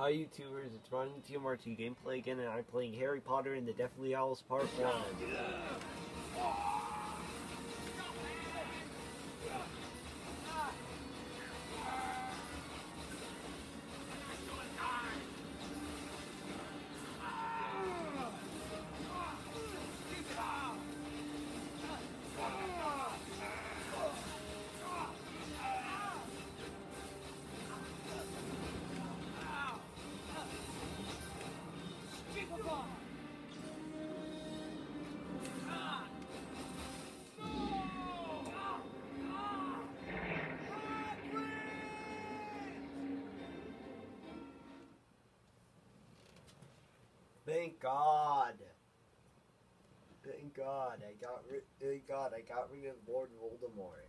Hi YouTubers, it's Ron TMRT Gameplay again and I'm playing Harry Potter and the Deathly Hallows Part 1. Thank God. Thank God, I got rid. Thank God, I got rid of Lord Voldemort.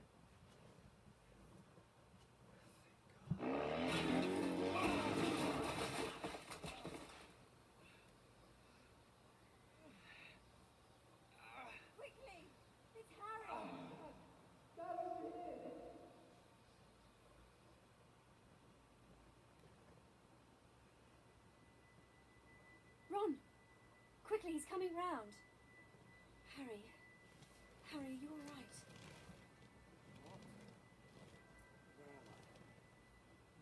Quickly! It's Harry! Ron! Quickly, he's coming round. Harry. Harry, are you alright? Where am I?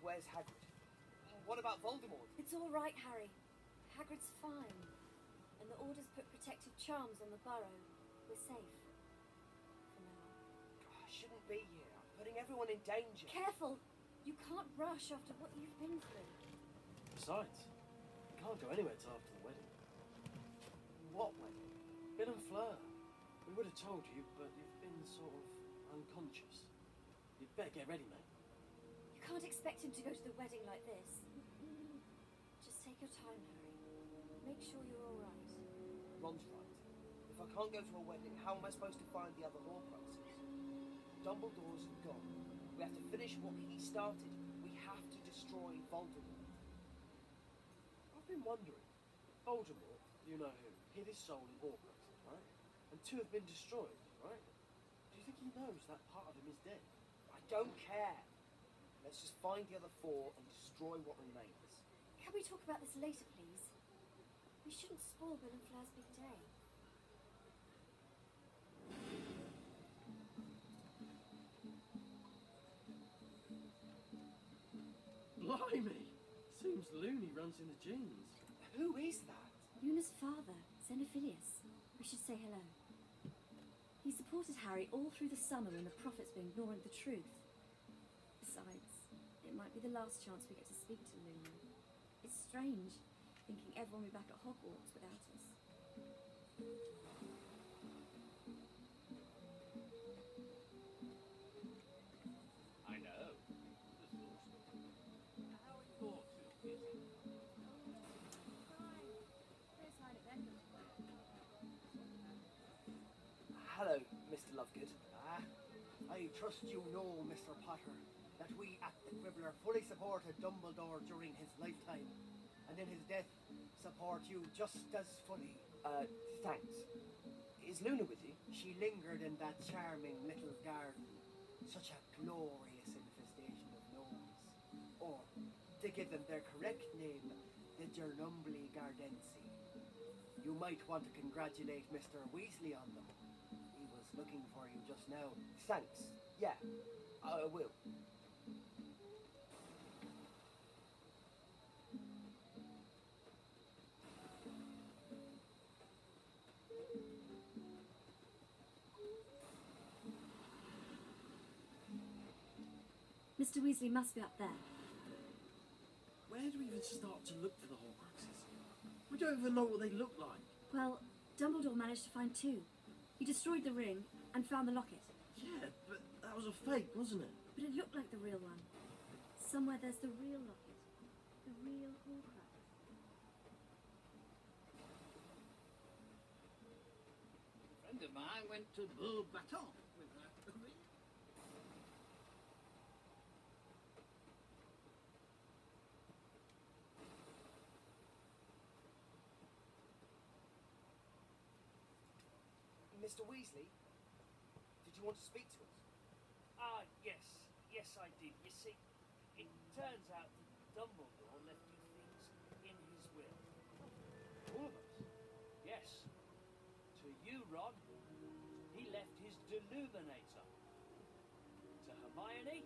Where's Hagrid? Oh, what about Voldemort? It's all right, Harry. Hagrid's fine. And the Order's put protective charms on the burrow. We're safe. For now. Oh, I shouldn't be here. I'm putting everyone in danger. Careful! You can't rush after what you've been through. Besides, we can't go anywhere till after the wedding. What wedding? Bill and Fleur. We would have told you, but you've been sort of unconscious. You'd better get ready, mate. You can't expect him to go to the wedding like this. Just take your time, Harry. Make sure you're all right. Ron's right. If I can't go to a wedding, how am I supposed to find the other Horcruxes? Dumbledore's gone. We have to finish what he started. We have to destroy Voldemort. I've been wondering. Voldemort, you know who, hid his soul in Horcruxes, right? And two have been destroyed, right? Do you think he knows that part of him is dead? I don't care. Let's just find the other four and destroy what remains. Can we talk about this later, please? We shouldn't spoil Bill and Fleur's big day. Blimey! Seems Looney runs in the genes. Who is that? Father, Xenophilius. We should say hello. He supported Harry all through the summer when the prophets were ignoring the truth. Besides, it might be the last chance we get to speak to Luna. It's strange, thinking everyone will be back at Hogwarts without us. I trust you know, Mr. Potter, that we at the Quibbler fully supported Dumbledore during his lifetime, and in his death support you just as fully. Uh, thanks. Is Luna with you? She lingered in that charming little garden, such a glorious infestation of gnomes. Or, to give them their correct name, the Gernumbli Gardensi. You might want to congratulate Mr. Weasley on them. He was looking for you just now. Thanks. Yeah, I will. Mr. Weasley must be up there. Where do we even start to look for the Horcruxes? We don't even know what they look like. Well, Dumbledore managed to find two. He destroyed the ring and found the locket. Yeah, but that was a fake, wasn't it? But it looked like the real one. Somewhere there's the real locket. The real Horcrux. A friend of mine went to Beaubaton with that. Mr. Weasley, did you want to speak to us? Ah, yes. Yes, I did. You see, it turns out that Dumbledore left you things in his will. All of us? Yes. To you, Ron, he left his Deluminator. To Hermione,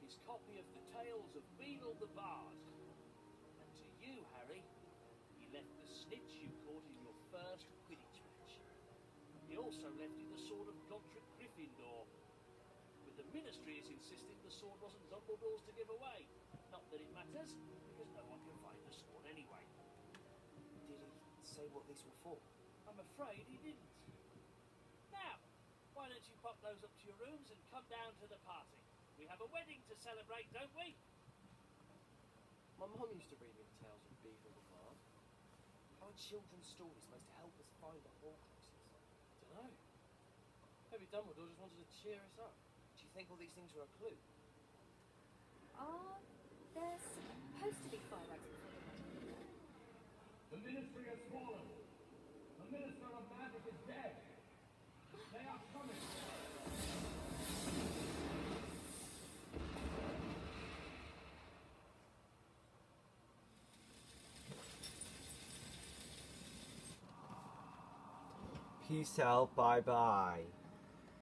his copy of the Tales of Beedle the Bard. And to you, Harry, he left the snitch you caught in your first he also left you the sword of Godric Gryffindor. But the Ministry is insisting the sword wasn't Dumbledore's to give away. Not that it matters, because no one can find the sword anyway. Did he say what these were for? I'm afraid he didn't. Now, why don't you pop those up to your rooms and come down to the party? We have a wedding to celebrate, don't we? My mum used to read me the tales of Beedle the Bard. How are children's stories supposed to help us find the Horcruxes? Dunno. Maybe Dumbledore just wanted to cheer us up. Do you think all these things were a clue? Are there supposed to be fireworks before the wedding? The Ministry has fallen. The Minister of Magic is dead. They are Peace out. Bye bye.